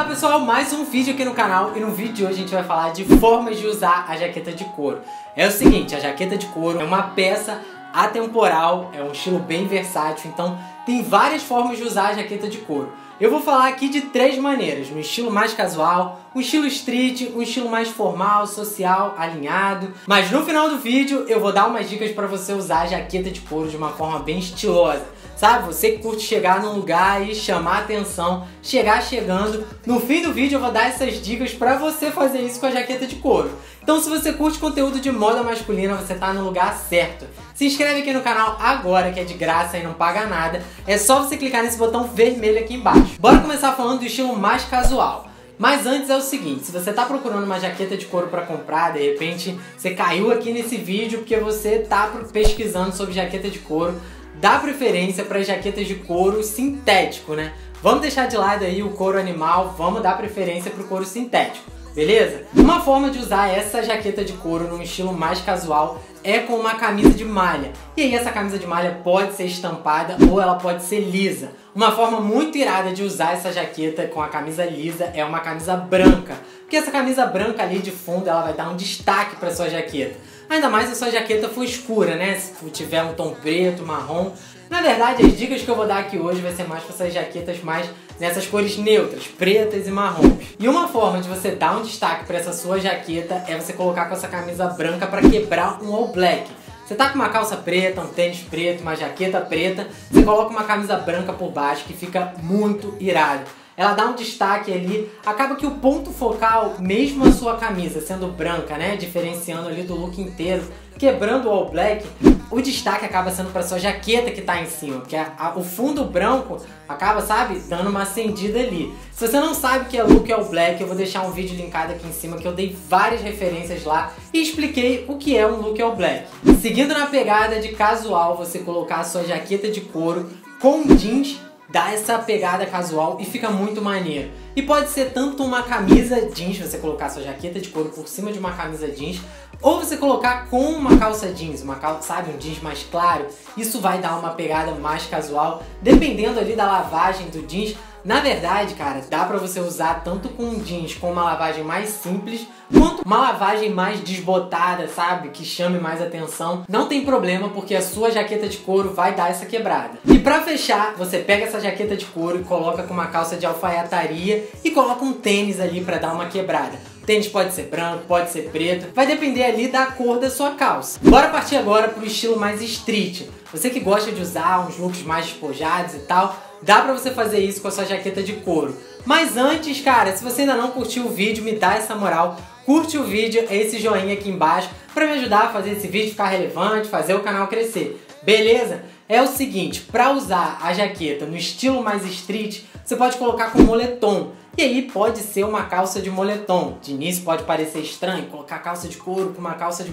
Olá pessoal, mais um vídeo aqui no canal e no vídeo de hoje a gente vai falar de formas de usar a jaqueta de couro. É o seguinte, a jaqueta de couro é uma peça atemporal, é um estilo bem versátil, então tem várias formas de usar a jaqueta de couro. Eu vou falar aqui de três maneiras, um estilo mais casual, um estilo street, um estilo mais formal, social, alinhado. Mas no final do vídeo eu vou dar umas dicas para você usar a jaqueta de couro de uma forma bem estilosa. Sabe, você que curte chegar num lugar e chamar atenção, chegar chegando. No fim do vídeo eu vou dar essas dicas para você fazer isso com a jaqueta de couro. Então se você curte conteúdo de moda masculina, você tá no lugar certo. Se inscreve aqui no canal agora, que é de graça e não paga nada. É só você clicar nesse botão vermelho aqui embaixo. Bora começar falando do estilo mais casual. Mas antes é o seguinte, se você está procurando uma jaqueta de couro para comprar, de repente você caiu aqui nesse vídeo porque você está pesquisando sobre jaqueta de couro, dá preferência para jaquetas de couro sintético, né? Vamos deixar de lado aí o couro animal, vamos dar preferência para o couro sintético, beleza? Uma forma de usar essa jaqueta de couro num estilo mais casual é com uma camisa de malha. E aí essa camisa de malha pode ser estampada ou ela pode ser lisa. Uma forma muito irada de usar essa jaqueta com a camisa lisa é uma camisa branca. Porque essa camisa branca ali de fundo ela vai dar um destaque para sua jaqueta. Ainda mais se a sua jaqueta for escura, né? Se tiver um tom preto, marrom. Na verdade, as dicas que eu vou dar aqui hoje vai ser mais para essas jaquetas mais nessas cores neutras, pretas e marrons. E uma forma de você dar um destaque para essa sua jaqueta é você colocar com essa camisa branca para quebrar um all black. Você tá com uma calça preta, um tênis preto, uma jaqueta preta, você coloca uma camisa branca por baixo que fica muito irado ela dá um destaque ali. Acaba que o ponto focal, mesmo a sua camisa sendo branca, né, diferenciando ali do look inteiro, quebrando o all black, o destaque acaba sendo para sua jaqueta que tá em cima, porque a, a, o fundo branco acaba, sabe, dando uma acendida ali. Se você não sabe o que é look all black, eu vou deixar um vídeo linkado aqui em cima que eu dei várias referências lá e expliquei o que é um look all black. Seguindo na pegada de casual, você colocar a sua jaqueta de couro com jeans dá essa pegada casual e fica muito maneiro. E pode ser tanto uma camisa jeans, você colocar sua jaqueta de couro por cima de uma camisa jeans, ou você colocar com uma calça jeans, uma calça, sabe, um jeans mais claro. Isso vai dar uma pegada mais casual, dependendo ali da lavagem do jeans. Na verdade, cara, dá pra você usar tanto com jeans com uma lavagem mais simples, quanto uma lavagem mais desbotada, sabe? Que chame mais atenção. Não tem problema, porque a sua jaqueta de couro vai dar essa quebrada. E pra fechar, você pega essa jaqueta de couro e coloca com uma calça de alfaiataria e coloca um tênis ali pra dar uma quebrada. O tênis pode ser branco, pode ser preto, vai depender ali da cor da sua calça. Bora partir agora pro estilo mais street. Você que gosta de usar uns looks mais despojados e tal, dá pra você fazer isso com a sua jaqueta de couro. Mas antes, cara, se você ainda não curtiu o vídeo, me dá essa moral. Curte o vídeo, esse joinha aqui embaixo, pra me ajudar a fazer esse vídeo ficar relevante, fazer o canal crescer. Beleza? É o seguinte, pra usar a jaqueta no estilo mais street, você pode colocar com moletom. E aí pode ser uma calça de moletom. De início pode parecer estranho colocar calça de couro com uma calça de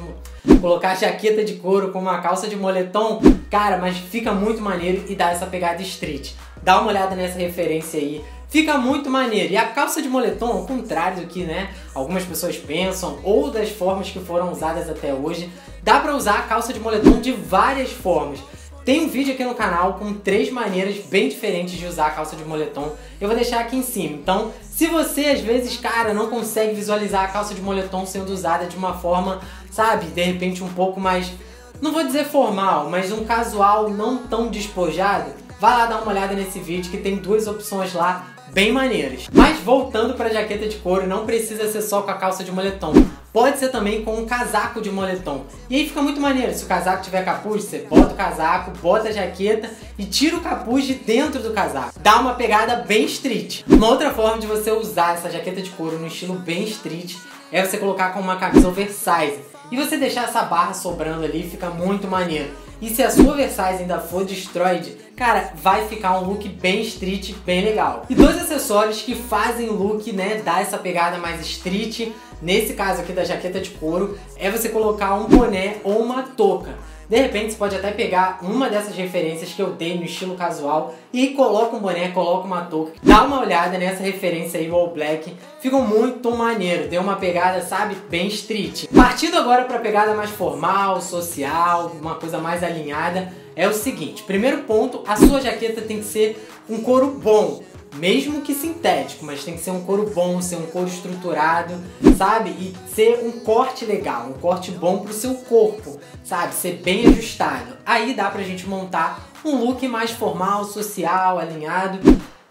colocar jaqueta de couro com uma calça de moletom, cara, mas fica muito maneiro e dá essa pegada street. Dá uma olhada nessa referência aí. Fica muito maneiro. E a calça de moletom, ao contrário do que, né, algumas pessoas pensam ou das formas que foram usadas até hoje, dá para usar a calça de moletom de várias formas. Tem um vídeo aqui no canal com três maneiras bem diferentes de usar a calça de moletom. Eu vou deixar aqui em cima. Então, se você às vezes, cara, não consegue visualizar a calça de moletom sendo usada de uma forma, sabe, de repente um pouco mais, não vou dizer formal, mas um casual não tão despojado, vai lá dar uma olhada nesse vídeo que tem duas opções lá bem maneiras. Mas voltando para a jaqueta de couro, não precisa ser só com a calça de moletom. Pode ser também com um casaco de moletom. E aí fica muito maneiro. Se o casaco tiver capuz, você bota o casaco, bota a jaqueta e tira o capuz de dentro do casaco. Dá uma pegada bem street. Uma outra forma de você usar essa jaqueta de couro no estilo bem street é você colocar com uma camisa oversize. E você deixar essa barra sobrando ali fica muito maneiro. E se a sua oversize ainda for destroyed, cara, vai ficar um look bem street, bem legal. E dois acessórios que fazem o look, né, dar essa pegada mais street, nesse caso aqui da jaqueta de couro, é você colocar um boné ou uma touca. De repente você pode até pegar uma dessas referências que eu dei no estilo casual e coloca um boné, coloca uma touca. Dá uma olhada nessa referência aí, All Black. Ficou muito maneiro, deu uma pegada, sabe, bem street. Partindo agora para pegada mais formal, social, uma coisa mais alinhada, é o seguinte. Primeiro ponto, a sua jaqueta tem que ser um couro bom mesmo que sintético, mas tem que ser um couro bom, ser um couro estruturado, sabe? E ser um corte legal, um corte bom pro seu corpo, sabe? Ser bem ajustado. Aí dá pra gente montar um look mais formal, social, alinhado.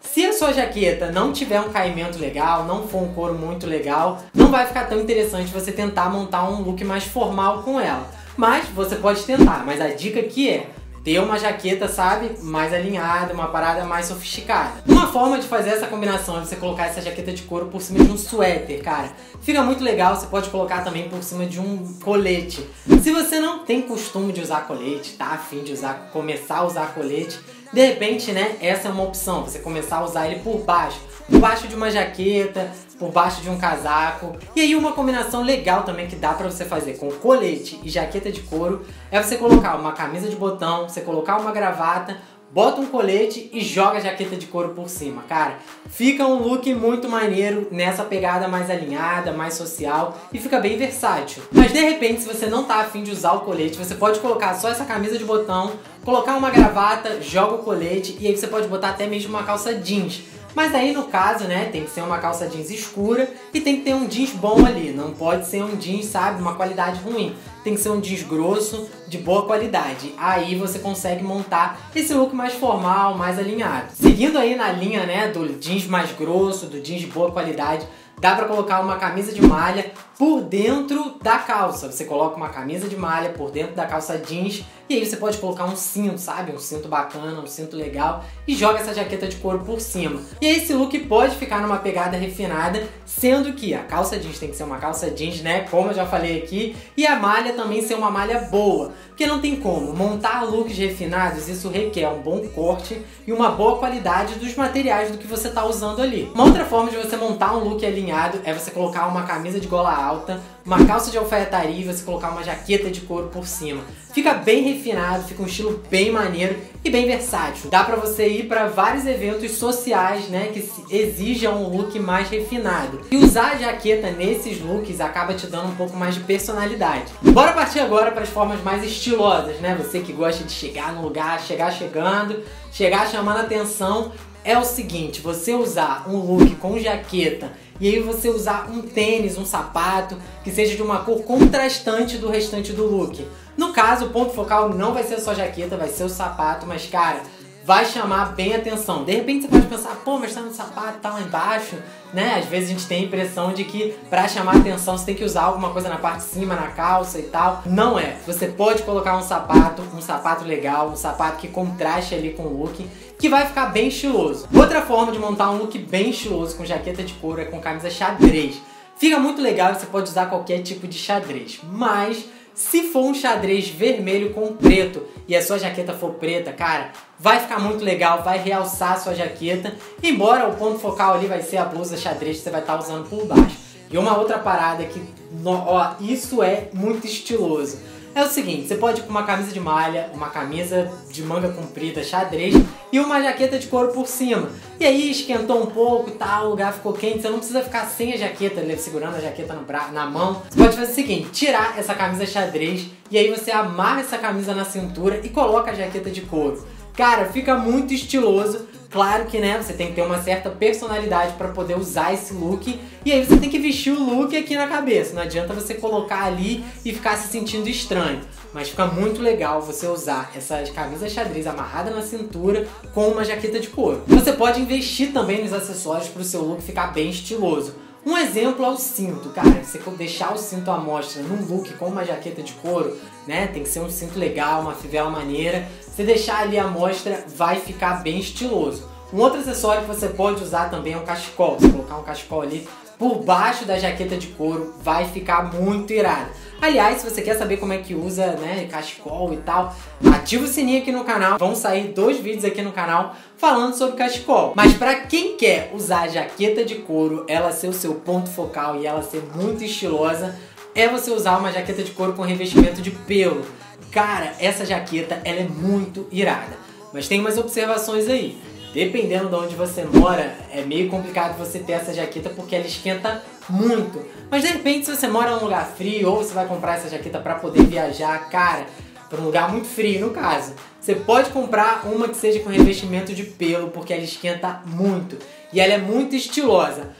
Se a sua jaqueta não tiver um caimento legal, não for um couro muito legal, não vai ficar tão interessante você tentar montar um look mais formal com ela. Mas você pode tentar, mas a dica aqui é ter uma jaqueta, sabe, mais alinhada, uma parada mais sofisticada. Uma forma de fazer essa combinação é você colocar essa jaqueta de couro por cima de um suéter, cara. Fica muito legal, você pode colocar também por cima de um colete. Se você não tem costume de usar colete, tá afim de usar, começar a usar colete, de repente, né, essa é uma opção, você começar a usar ele por baixo. Por baixo de uma jaqueta, por baixo de um casaco. E aí uma combinação legal também que dá pra você fazer com colete e jaqueta de couro é você colocar uma camisa de botão, você colocar uma gravata, bota um colete e joga a jaqueta de couro por cima, cara. Fica um look muito maneiro nessa pegada mais alinhada, mais social e fica bem versátil. Mas de repente, se você não tá afim de usar o colete, você pode colocar só essa camisa de botão, colocar uma gravata, joga o colete e aí você pode botar até mesmo uma calça jeans. Mas aí no caso, né, tem que ser uma calça jeans escura e tem que ter um jeans bom ali. Não pode ser um jeans, sabe, uma qualidade ruim. Tem que ser um jeans grosso, de boa qualidade. Aí você consegue montar esse look mais formal, mais alinhado. Seguindo aí na linha, né, do jeans mais grosso, do jeans de boa qualidade, dá para colocar uma camisa de malha por dentro da calça. Você coloca uma camisa de malha por dentro da calça jeans e aí você pode colocar um cinto, sabe? Um cinto bacana, um cinto legal e joga essa jaqueta de couro por cima. E aí esse look pode ficar numa pegada refinada, sendo que a calça jeans tem que ser uma calça jeans, né? Como eu já falei aqui, e a malha também ser uma malha boa. Porque não tem como montar looks refinados, isso requer um bom corte e uma boa qualidade dos materiais do que você está usando ali. Uma outra forma de você montar um look alinhado é você colocar uma camisa de gola alta, uma calça de alfaiataria e você colocar uma jaqueta de couro por cima. Fica bem refinado, fica um estilo bem maneiro e bem versátil. Dá pra você ir para vários eventos sociais, né, que exijam um look mais refinado. E usar a jaqueta nesses looks acaba te dando um pouco mais de personalidade. Bora partir agora para as formas mais estilosas, né? Você que gosta de chegar no lugar, chegar chegando, chegar chamando atenção é o seguinte, você usar um look com jaqueta e aí você usar um tênis, um sapato que seja de uma cor contrastante do restante do look. No caso, o ponto focal não vai ser só a jaqueta, vai ser o sapato, mas cara, vai chamar bem atenção. De repente você pode pensar, pô, mas tá no sapato, tá lá embaixo, né? Às vezes a gente tem a impressão de que para chamar atenção você tem que usar alguma coisa na parte de cima, na calça e tal. Não é. Você pode colocar um sapato, um sapato legal, um sapato que contraste ali com o look, que vai ficar bem estiloso. Outra forma de montar um look bem estiloso com jaqueta de couro é com camisa xadrez. Fica muito legal, você pode usar qualquer tipo de xadrez, mas se for um xadrez vermelho com preto e a sua jaqueta for preta, cara, vai ficar muito legal, vai realçar a sua jaqueta, embora o ponto focal ali vai ser a blusa xadrez que você vai estar usando por baixo. E uma outra parada que, ó, isso é muito estiloso é o seguinte, você pode ir com uma camisa de malha, uma camisa de manga comprida xadrez e uma jaqueta de couro por cima. E aí esquentou um pouco e tal, o lugar ficou quente, você não precisa ficar sem a jaqueta, segurando a jaqueta no bra na mão. Você pode fazer o seguinte, tirar essa camisa xadrez e aí você amarra essa camisa na cintura e coloca a jaqueta de couro. Cara, fica muito estiloso. Claro que, né, você tem que ter uma certa personalidade para poder usar esse look. E aí você tem que vestir o look aqui na cabeça. Não adianta você colocar ali e ficar se sentindo estranho. Mas fica muito legal você usar essa camisa xadrez amarrada na cintura com uma jaqueta de couro. Você pode investir também nos acessórios para o seu look ficar bem estiloso. Um exemplo é o cinto, cara. Você deixar o cinto à mostra num look com uma jaqueta de couro, né? Tem que ser um cinto legal, uma fivela maneira. Você deixar ali à mostra, vai ficar bem estiloso. Um outro acessório que você pode usar também é um cachecol. Você colocar um cachecol ali por baixo da jaqueta de couro, vai ficar muito irado. Aliás, se você quer saber como é que usa, né, cachecol e tal, ativa o sininho aqui no canal. Vão sair dois vídeos aqui no canal falando sobre cachecol. Mas para quem quer usar jaqueta de couro, ela ser o seu ponto focal e ela ser muito estilosa, é você usar uma jaqueta de couro com revestimento de pelo. Cara, essa jaqueta ela é muito irada. Mas tem umas observações aí. Dependendo de onde você mora, é meio complicado você ter essa jaqueta porque ela esquenta muito. Mas de repente, se você mora num lugar frio ou você vai comprar essa jaqueta para poder viajar, cara, para um lugar muito frio no caso. Você pode comprar uma que seja com revestimento de pelo, porque ela esquenta muito e ela é muito estilosa.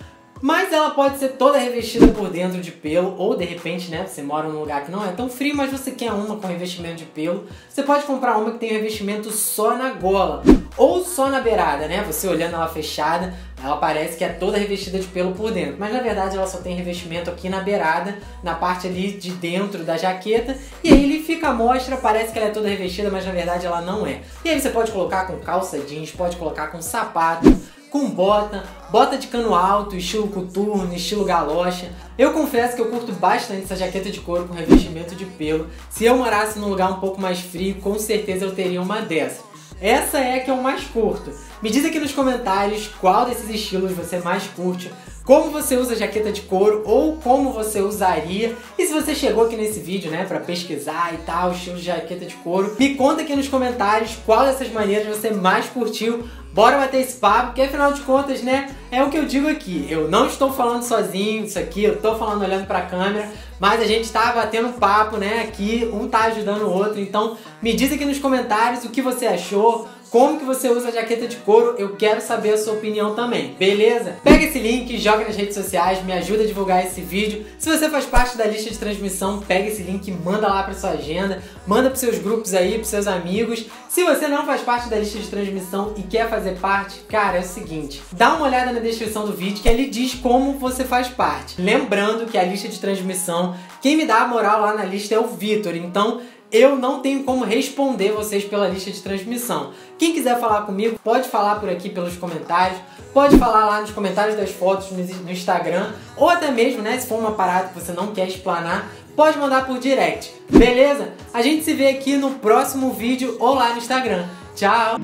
Mas ela pode ser toda revestida por dentro de pelo, ou de repente, né, você mora num lugar que não é tão frio, mas você quer uma com revestimento de pelo, você pode comprar uma que tem revestimento só na gola, ou só na beirada, né? Você olhando ela fechada, ela parece que é toda revestida de pelo por dentro, mas na verdade ela só tem revestimento aqui na beirada, na parte ali de dentro da jaqueta, e aí ele fica à mostra, parece que ela é toda revestida, mas na verdade ela não é. E aí você pode colocar com calça jeans, pode colocar com sapato, com bota, bota de cano alto, estilo coturno, estilo galocha. Eu confesso que eu curto bastante essa jaqueta de couro com revestimento de pelo. Se eu morasse num lugar um pouco mais frio, com certeza eu teria uma dessa. Essa é a que eu mais curto. Me diz aqui nos comentários qual desses estilos você mais curte, como você usa jaqueta de couro ou como você usaria. E se você chegou aqui nesse vídeo, né, para pesquisar e tal, estilo de jaqueta de couro, me conta aqui nos comentários qual dessas maneiras você mais curtiu Bora bater esse papo, porque afinal de contas, né, é o que eu digo aqui. Eu não estou falando sozinho isso aqui, eu estou falando olhando para a câmera, mas a gente está batendo papo, né, aqui, um tá ajudando o outro. Então, me diz aqui nos comentários o que você achou, como que você usa a jaqueta de couro, eu quero saber a sua opinião também, beleza? Pega esse link, joga nas redes sociais, me ajuda a divulgar esse vídeo. Se você faz parte da lista de transmissão, pega esse link, manda lá para sua agenda, manda para seus grupos aí, para seus amigos. Se você não faz parte da lista de transmissão e quer fazer parte, cara, é o seguinte, dá uma olhada na descrição do vídeo que ele diz como você faz parte. Lembrando que a lista de transmissão, quem me dá a moral lá na lista é o Vitor, então eu não tenho como responder vocês pela lista de transmissão. Quem quiser falar comigo, pode falar por aqui pelos comentários, pode falar lá nos comentários das fotos no Instagram, ou até mesmo, né, se for uma parada que você não quer explanar, pode mandar por direct, beleza? A gente se vê aqui no próximo vídeo ou lá no Instagram. Tchau!